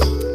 you